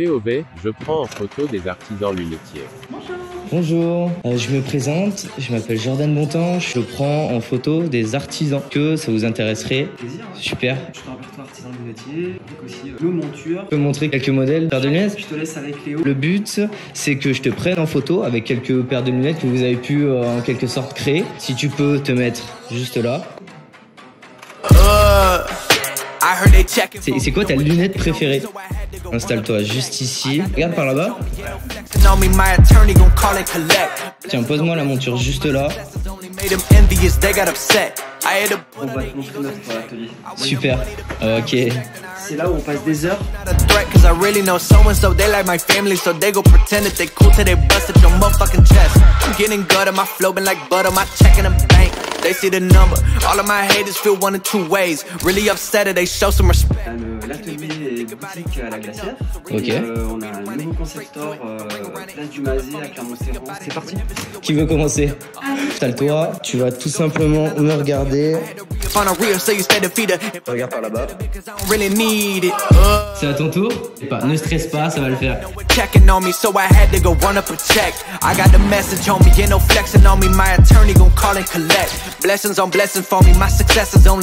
POV, je prends en photo des artisans lunetiers. Bonjour, euh, je me présente, je m'appelle Jordan Bontemps, je prends en photo des artisans. Que ça vous intéresserait Plaisir. Super. Je suis un répertoire artisan lunetier, avec aussi euh, nos montures. Je peux montrer quelques modèles paires de lunettes Je te laisse avec Léo. Le but, c'est que je te prenne en photo avec quelques paires de lunettes que vous avez pu euh, en quelque sorte créer. Si tu peux te mettre juste là. C'est c'est quoi ta lunette préférée? Installe-toi juste ici. Regarde par là-bas. Tiens, pose-moi la monture juste là. On va te montrer notre atelier. Super. Ok. C'est là où on passe des heures? They see the number. All of my haters feel one of two ways. Really upset that they show some respect. On a le- L'atelier et boutique à la glacière. Ok. Et, euh, on a un nouveau concept store, euh, place du Mazet à Clermont-Ferrand. C'est parti. Qui veut commencer? Installe-toi. Tu vas tout simplement me regarder. If on a real, so you stay defeated. Regarde par là-bas. Cause I don't really need it. Uh, C'est à ton tour Pas, Ne stresse pas, ça va le faire. checking on me, so I had to go run up a check. I got the message on me, ain't no flexing on me. My attorney gon' call and collect. Blessings on blessings for me, my success is only.